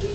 いいね!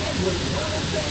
Edward Jonathan,